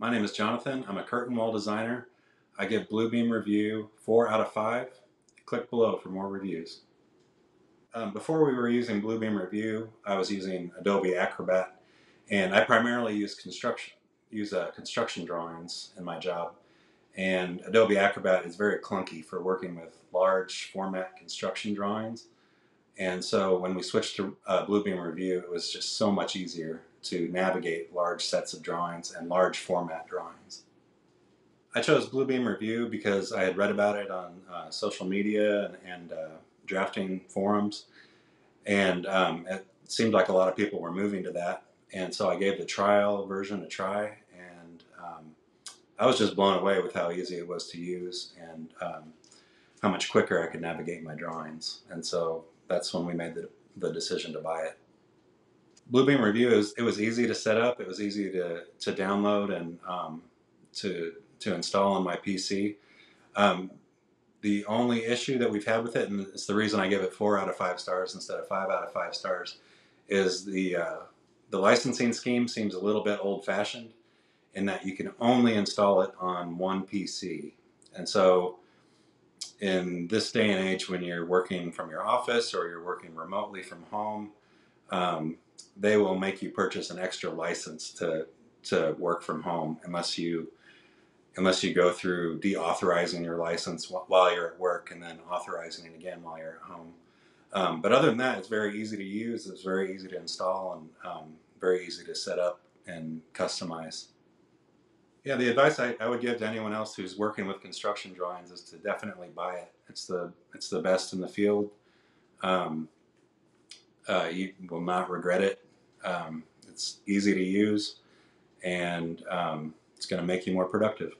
My name is Jonathan. I'm a curtain wall designer. I give Bluebeam Revu 4 out of 5. Click below for more reviews. Um, before we were using Bluebeam Revu, I was using Adobe Acrobat, and I primarily use construction use uh, construction drawings in my job. And Adobe Acrobat is very clunky for working with large format construction drawings. And so when we switched to uh, Bluebeam Revu, it was just so much easier to navigate large sets of drawings and large format drawings. I chose Bluebeam Revu because I had read about it on uh, social media and, and uh, drafting forums, and um, it seemed like a lot of people were moving to that. And so I gave the trial version a try, and um, I was just blown away with how easy it was to use and um, how much quicker I could navigate my drawings. And so that's when we made the, the decision to buy it. Bluebeam Revu is it was easy to set up. It was easy to to download and um, to to install on my PC. Um, the only issue that we've had with it, and it's the reason I give it four out of five stars instead of five out of five stars, is the uh, the licensing scheme seems a little bit old fashioned in that you can only install it on one PC, and so in this day and age when you're working from your office or you're working remotely from home. Um, they will make you purchase an extra license to to work from home unless you unless you go through deauthorizing your license while you're at work and then authorizing it again while you're at home. Um, but other than that, it's very easy to use. It's very easy to install and um, very easy to set up and customize. Yeah, the advice I, I would give to anyone else who's working with construction drawings is to definitely buy it. It's the it's the best in the field. Um, uh, you will not regret it. Um, it's easy to use, and um, it's going to make you more productive.